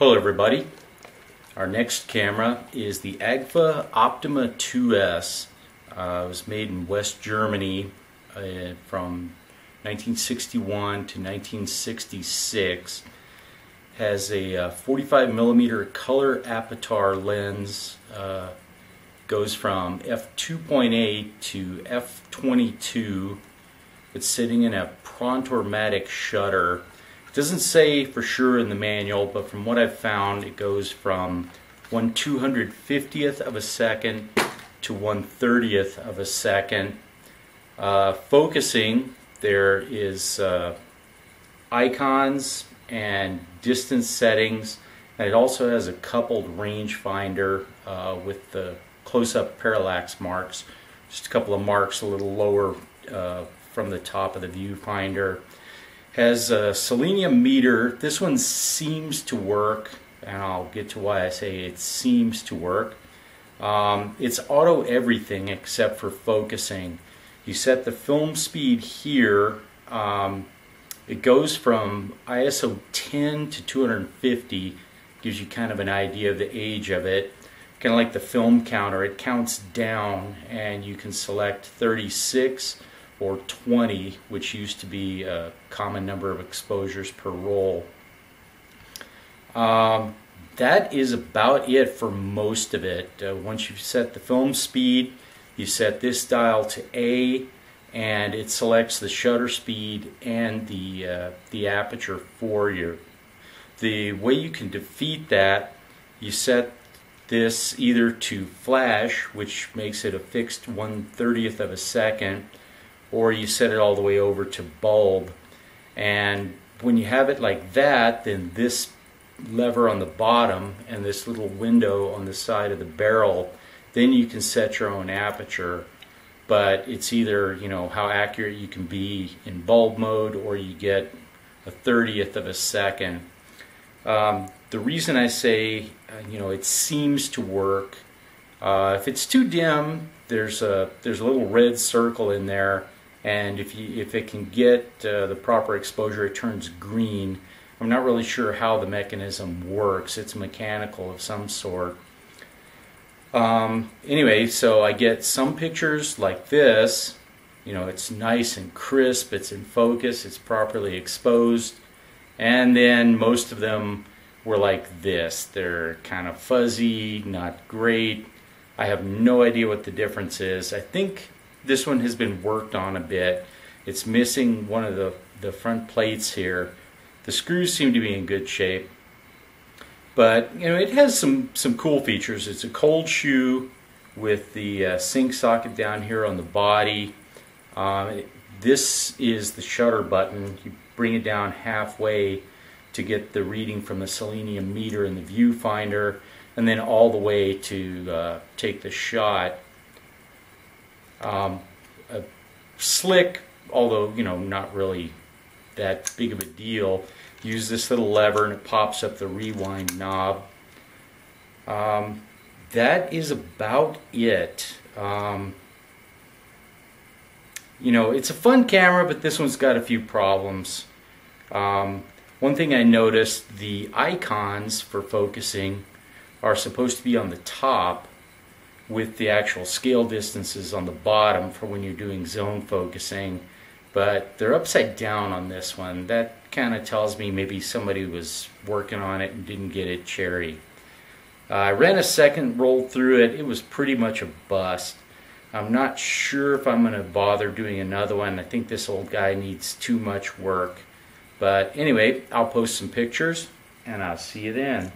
Hello everybody. Our next camera is the Agfa Optima 2S. Uh, it was made in West Germany uh, from 1961 to 1966. Has a uh, 45 millimeter color Apotar lens. Uh, goes from f2.8 to f22. It's sitting in a Prontormatic shutter it doesn't say for sure in the manual, but from what I've found, it goes from 1 250th of a second to 1 30th of a second. Uh, focusing, there is uh, icons and distance settings, and it also has a coupled rangefinder uh, with the close-up parallax marks, just a couple of marks a little lower uh, from the top of the viewfinder has a selenium meter. This one seems to work, and I'll get to why I say it seems to work. Um, it's auto everything except for focusing. You set the film speed here. Um, it goes from ISO 10 to 250. Gives you kind of an idea of the age of it. Kind of like the film counter. It counts down, and you can select 36 or 20, which used to be a common number of exposures per roll. Um, that is about it for most of it. Uh, once you've set the film speed, you set this dial to A, and it selects the shutter speed and the uh, the aperture for you. The way you can defeat that, you set this either to flash, which makes it a fixed 1 30th of a second, or you set it all the way over to bulb. And when you have it like that, then this lever on the bottom and this little window on the side of the barrel, then you can set your own aperture. But it's either, you know, how accurate you can be in bulb mode or you get a 30th of a second. Um, the reason I say, uh, you know, it seems to work, uh, if it's too dim, there's a, there's a little red circle in there and if you if it can get uh, the proper exposure it turns green. I'm not really sure how the mechanism works. It's mechanical of some sort. Um, anyway so I get some pictures like this. You know it's nice and crisp. It's in focus. It's properly exposed. And then most of them were like this. They're kind of fuzzy not great. I have no idea what the difference is. I think this one has been worked on a bit. It's missing one of the, the front plates here. The screws seem to be in good shape. But you know, it has some, some cool features. It's a cold shoe with the uh, sync socket down here on the body. Uh, this is the shutter button. You bring it down halfway to get the reading from the selenium meter in the viewfinder and then all the way to uh, take the shot um, a slick, although you know not really that big of a deal. Use this little lever and it pops up the rewind knob. Um, that is about it. Um, you know, it's a fun camera, but this one's got a few problems. Um, one thing I noticed, the icons for focusing are supposed to be on the top, with the actual scale distances on the bottom for when you're doing zone focusing but they're upside down on this one. That kind of tells me maybe somebody was working on it and didn't get it cherry. Uh, I ran a second roll through it. It was pretty much a bust. I'm not sure if I'm going to bother doing another one. I think this old guy needs too much work. But anyway I'll post some pictures and I'll see you then